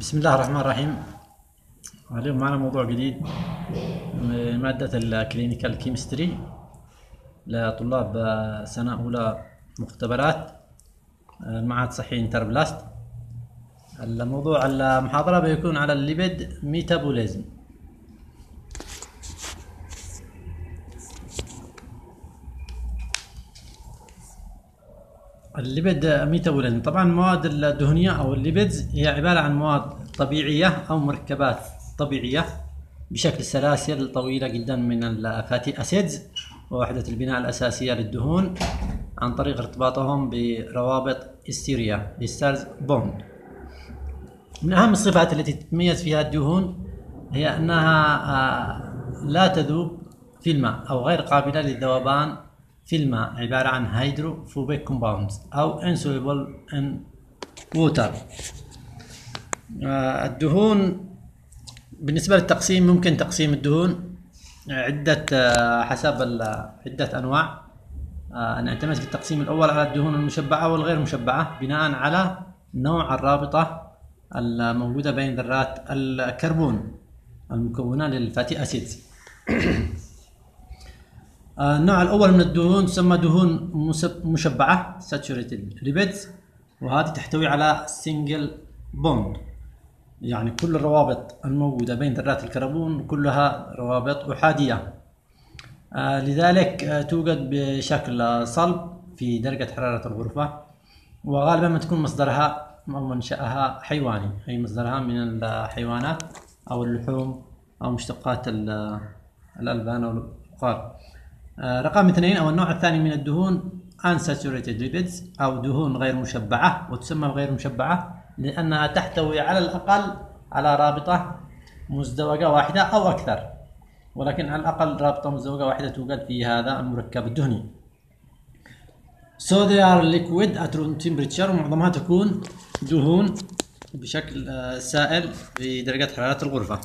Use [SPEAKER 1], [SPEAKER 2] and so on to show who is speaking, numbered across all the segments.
[SPEAKER 1] بسم الله الرحمن الرحيم. اليوم معنا موضوع جديد مادة ال clinical chemistry لطلاب سنة أولى مختبرات معهد صحي انتربلاست الموضوع المحاضرة بيكون على ال lipid metabolism ال lipid metabolism طبعا المواد الدهنية أو ال lipids هي عبارة عن مواد طبيعية أو مركبات طبيعية بشكل سلاسل طويلة جدا من ال fatty acids ووحدة البناء الأساسية للدهون عن طريق ارتباطهم بروابط إستيرية ester bond. من أهم الصفات التي تتميز فيها الدهون هي أنها لا تذوب في الماء أو غير قابلة للذوبان الماء عبارة عن hydrophobic compounds أو insoluble in water. الدهون بالنسبة للتقسيم ممكن تقسيم الدهون عدة حسب عدة أنواع. نعتمد في التقسيم الأول على الدهون المشبعة والغير مشبعة بناء على نوع الرابطة الموجودة بين ذرات الكربون المكونة لل fatty acids. النوع الأول من الدهون تسمى دهون مشبعة saturated lipids وهذه تحتوي على single bond. يعني كل الروابط الموجودة بين ذرات الكربون كلها روابط أحادية. آه لذلك آه توجد بشكل صلب في درجة حرارة الغرفة وغالبا ما تكون مصدرها أو منشأها حيواني. أي مصدرها من الحيوانات أو اللحوم أو مشتقات الألبان أو البقار آه رقم اثنين أو النوع الثاني من الدهون unsaturated lipids أو دهون غير مشبعة وتسمى غير مشبعة لأنها تحتوي على الأقل على رابطة مزدوجة واحدة أو أكثر. ولكن على الأقل رابطة مزدوجة واحدة توجد في هذا المركب الدهني. So they are liquid at room temperature ومعظمها تكون دهون بشكل سائل في درجة حرارة الغرفة.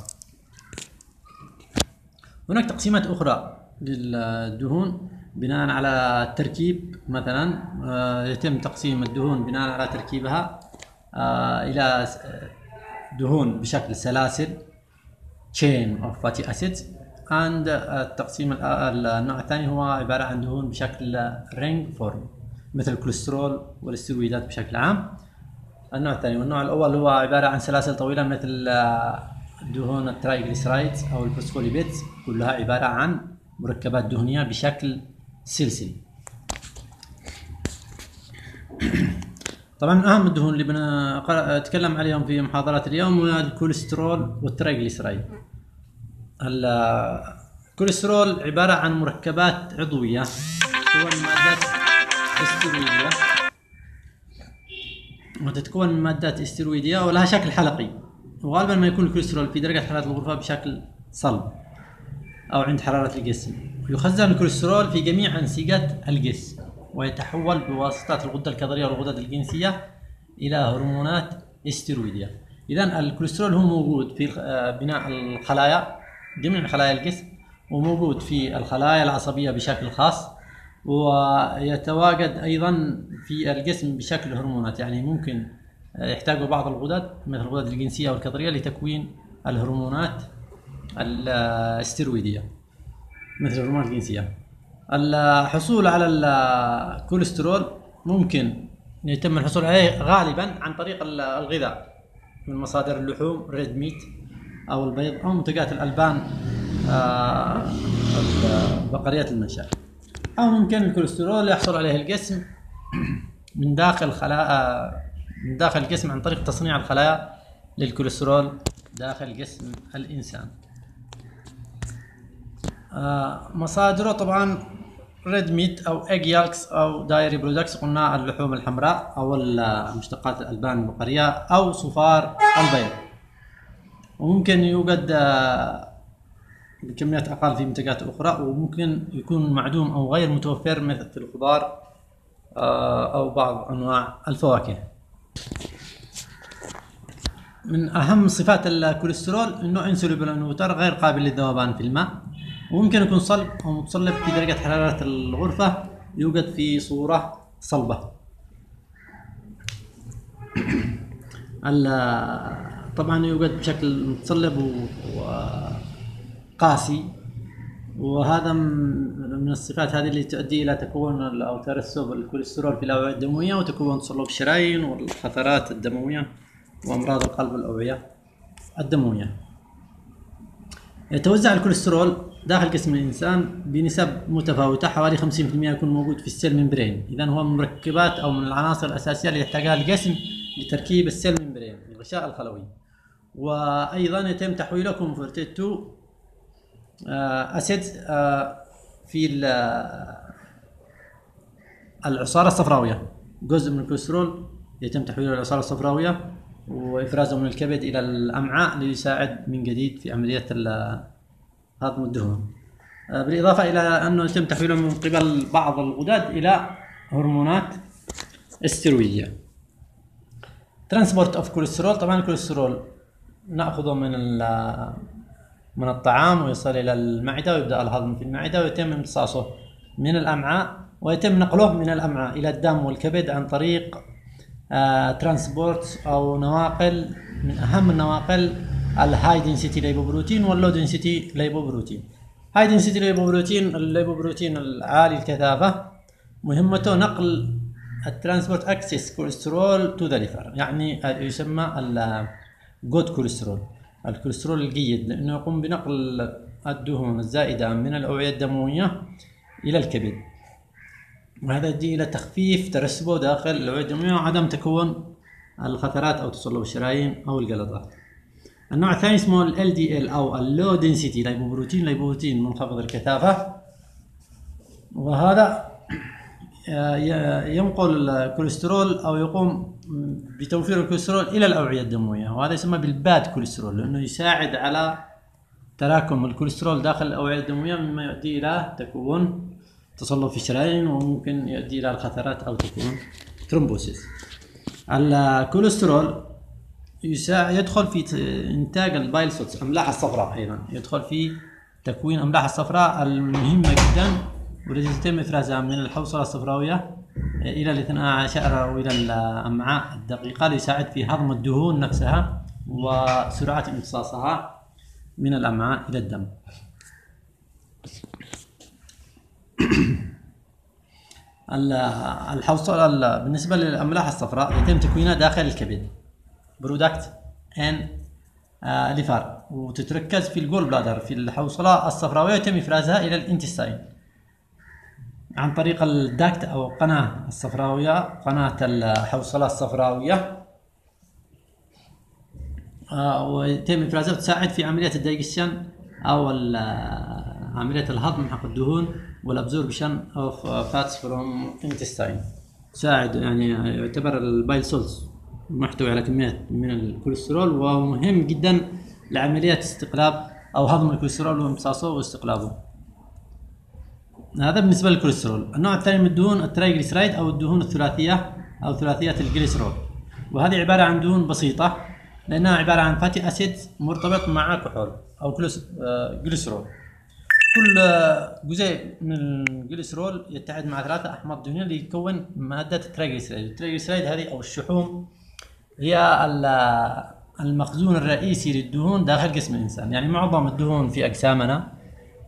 [SPEAKER 1] هناك تقسيمات أخرى. للدهون بناء على التركيب مثلا يتم تقسيم الدهون بناء على تركيبها إلى دهون بشكل سلاسل chain of fatty acids and التقسيم النوع الثاني هو عبارة عن دهون بشكل ring form مثل الكوليسترول والاسترويدات بشكل عام. النوع الثاني والنوع الأول هو عبارة عن سلاسل طويلة مثل دهون ال triglycerides أو ال phospholipids كلها عبارة عن مركبات دهنية بشكل سلسلي طبعا من أهم الدهون اللي بنتكلم عليهم في محاضرات اليوم هو الكوليسترول وال triglyceride الكوليسترول عبارة عن مركبات عضوية تتكون من مادات استرويدية. وتتكون من مادات استرويدية ولها شكل حلقي. وغالبا ما يكون الكوليسترول في درجة حرارة الغرفة بشكل صلب. أو عند حرارة الجسم. يخزن الكوليسترول في جميع أنسجة الجسم ويتحول بواسطة الغدة الكظرية والغدد الجنسية إلى هرمونات استرويدية. إذا الكوليسترول هو موجود في بناء الخلايا ضمن خلايا الجسم وموجود في الخلايا العصبية بشكل خاص ويتواجد أيضا في الجسم بشكل هرمونات. يعني ممكن يحتاج بعض الغدد مثل الغدد الجنسية والكظرية لتكوين الهرمونات الاسترويدية مثل الهرمونات الجنسية. الحصول على الكوليسترول ممكن يتم الحصول عليه غالبا عن طريق الغذاء من مصادر اللحوم red meat أو البيض أو منتجات الألبان بقرية المنشأ أو ممكن الكوليسترول يحصل عليه الجسم من داخل خلايا من داخل الجسم عن طريق تصنيع الخلايا للكوليسترول داخل جسم الإنسان. مصادره طبعا red meat أو egg yolks أو dairy products قلنا اللحوم الحمراء أو مشتقات الألبان البقرية أو صفار البيض. وممكن يوجد بكميات أقل في منتجات أخرى وممكن يكون معدوم أو غير متوفر مثل في الخضار أو بعض أنواع الفواكه. من أهم صفات الكوليسترول إنه insoluble غير قابل للذوبان في الماء. وممكن يكون صلب أو متصلب في درجة حرارة الغرفة يوجد في صورة صلبة طبعا يوجد بشكل متصلب وقاسي وهذا من الصفات هذه اللي تؤدي إلى تكون أو ترسب الكوليسترول في الأوعية الدموية وتكون تصلب الشرايين والخثرات الدموية وأمراض القلب والأوعية الدموية. يتوزع الكوليسترول داخل جسم الإنسان بنسب متفاوتة حوالي 50% يكون موجود في ال cell membrane، اذا هو من مركبات أو من العناصر الأساسية اللي يحتاجها الجسم لتركيب ال cell membrane الغشاء الخلوي. وأيضا يتم تحويله converted to acid في العصارة الصفراوية جزء من الكوليسترول يتم تحويله إلى العصارة الصفراوية وإفرازه من الكبد إلى الأمعاء ليساعد من جديد في عملية هضم الدهون بالإضافة إلى أنه يتم تحويله من قبل بعض الغدد إلى هرمونات استرويدية. transport of cholesterol طبعا الكوليسترول نأخذه من من الطعام ويصل إلى المعدة ويبدأ الهضم في المعدة ويتم امتصاصه من الأمعاء ويتم نقله من الأمعاء إلى الدم والكبد عن طريق آه transport أو نواقل من أهم النواقل ال high density lipoprotein وال low density lipoprotein high density lipoprotein ال lipoprotein العالي الكثافة مهمته نقل ال transport excess cholesterol to the liver يعني يسمى ال good cholesterol الكوليسترول الجيد لأنه يقوم بنقل الدهون الزائدة من الأوعية الدموية إلى الكبد. وهذا يؤدي إلى تخفيف ترسبه داخل الأوعية الدموية وعدم تكون الخثرات أو تصلب الشرايين أو الجلطات. النوع الثاني اسمه ال ال أو ال low density lipoprotein lipoprotein منخفض الكثافة. وهذا ينقل الكوليسترول أو يقوم بتوفير الكوليسترول إلى الأوعية الدموية. وهذا يسمى بال bad cholesterol لأنه يساعد على تراكم الكوليسترول داخل الأوعية الدموية مما يؤدي إلى تكون تصلب في الشرايين وممكن يؤدي إلى الخثرات أو تكون thrombosis الكوليسترول يدخل في إنتاج ال bile salts أملاح الصفراء أيضا يدخل في تكوين أملاح الصفراء المهمة جدا والتي يتم افرازها من الحوصلة الصفراوية إلى الاثنى عشر أو إلى الأمعاء الدقيقة ليساعد في هضم الدهون نفسها وسرعة امتصاصها من الأمعاء إلى الدم. الحوصلة بالنسبة للأملاح الصفراء يتم تكوينها داخل الكبد product in liver. وتتركز في ال gall bladder في الحوصلة الصفراوية يتم إفرازها إلى ال intestine. عن طريق ال duct أو القناه الصفراوية قناة الحوصلة الصفراوية. آه ويتم إفرازها وتساعد في عملية ال digestion أو عملية الهضم حق الدهون وال absorption of fats from intestine تساعد يعني يعتبر ال bile salts محتوي على كميات من الكوليسترول ومهم جدا لعمليه استقلاب أو هضم الكوليسترول وامتصاصه واستقلابه. هذا بالنسبة للكوليسترول. النوع الثاني من الدهون ال triglyceride أو الدهون الثلاثية أو ثلاثيه الجليسرول وهذه عبارة عن دهون بسيطة لأنها عبارة عن fatty acid مرتبط مع كحول أو جليسرول كل جزيء من الجليسرول يتحد مع ثلاثة أحماض دهنيه ليكون مادة ال triglyceride ال triglyceride هذه أو الشحوم هي المخزون الرئيسي للدهون داخل جسم الإنسان. يعني معظم الدهون في أجسامنا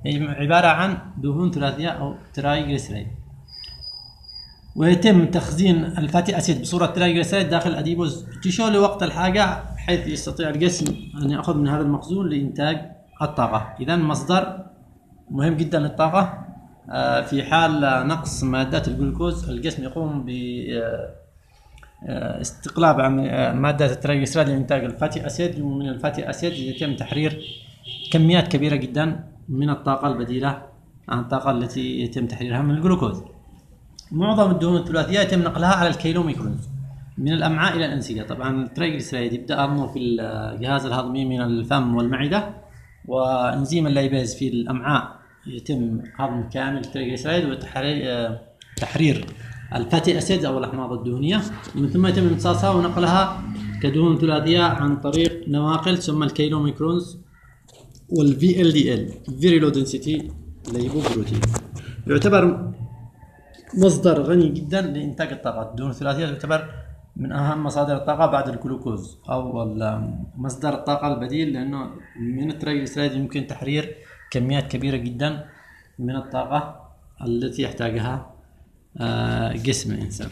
[SPEAKER 1] هي عبارة عن دهون ثلاثيه أو triglyceride ويتم تخزين ال fatty acid بصورة triglyceride داخل adipose tissue لوقت الحاجة بحيث يستطيع الجسم أن يأخذ من هذا المخزون لإنتاج الطاقة. اذا مصدر مهم جدا للطاقة في حال نقص مادات الجلوكوز الجسم يقوم ب استقلاب مادة ال triglyceride لإنتاج ال fatty acid ومن ال fatty acid يتم تحرير كميات كبيرة جدا من الطاقة البديلة عن الطاقة التي يتم تحريرها من الجلوكوز. معظم الدهون الثلاثية يتم نقلها على ال chylomicrons من الأمعاء إلى الأنسجة. طبعا ال triglyceride يبدأ هضمه في الجهاز الهضمي من الفم والمعدة وإنزيم ال lipase في الأمعاء يتم هضم كامل ال triglyceride وتحرير تحرير. ال fatty acid أو الاحماض الدهنية. ومن ثم يتم امتصاصها ونقلها كدهون ثلاثية عن طريق نواقل تسمى ال chylomicrons وال VLDL very low density protein يعتبر مصدر غني جدا لإنتاج الطاقات الدهون الثلاثية تعتبر من أهم مصادر الطاقة بعد الجلوكوز. ال- مصدر الطاقة البديل لأنه من التريجليسيرايد يمكن تحرير كميات كبيرة جدا من الطاقة التي يحتاجها آه، جسم الإنسان.